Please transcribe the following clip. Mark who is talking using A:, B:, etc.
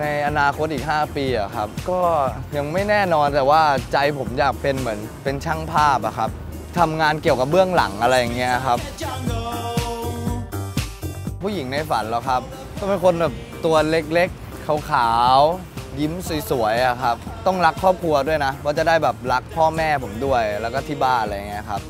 A: ในอนาคตอีก 5 ปีอะครับ ก็ยังไม่แน่นอนแต่ว่าใจผมอยากเป็นเหมือนเป็นช่างภาพอะครับทำงานเกี่ยวกับเบื้องหลังอะไรอย่างเงี้ยครับ ผู้หญิงในฝันเหรอครับต้องเป็นคนแบบตัวเล็กๆขาวๆยิ้มสวยๆอะครับ ต้องรักครอบครัวด้วยนะว่าจะได้แบบรักพ่อแม่ผมด้วยแล้วก็ที่บ้านอะไรอย่างเงี้ยครับ